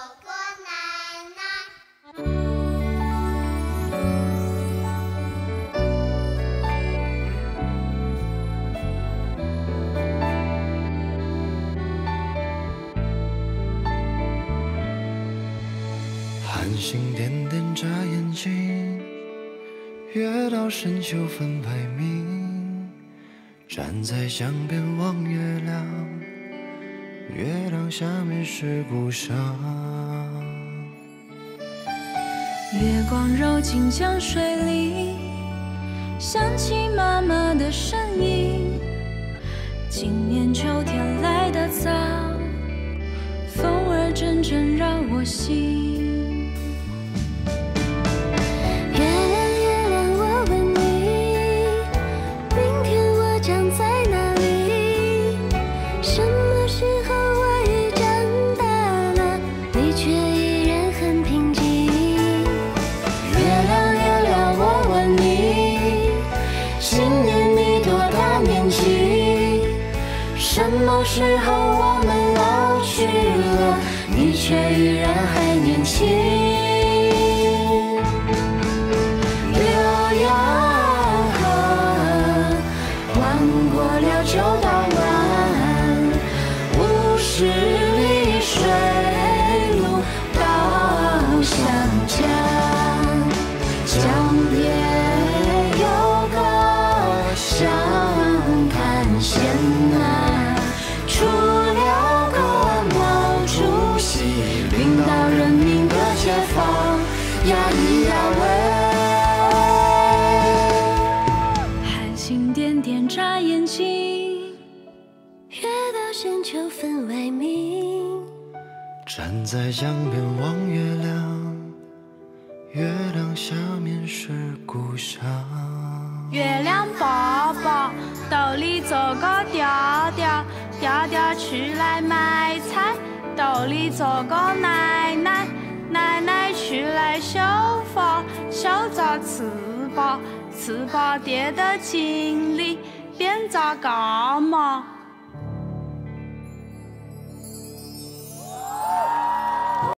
里走个奶奶。繁星点点眨眼睛，月到深秋分外明。站在江边望月亮，月亮下面是故乡。月光揉进江水里，想起妈妈的身影。今年秋天来得早，风儿阵阵绕我心。却依然很平静。月亮，月亮，我问你，今年你多大年纪？什么时候我们老去了，你却依然还年轻？深秋分外明。站在江边望月亮，月亮下面是故乡。月亮爸爸兜里做个调调，调调出来买菜。兜里做个奶奶，奶奶出来绣花，绣着翅膀，翅膀叠得锦鲤，编着伽马。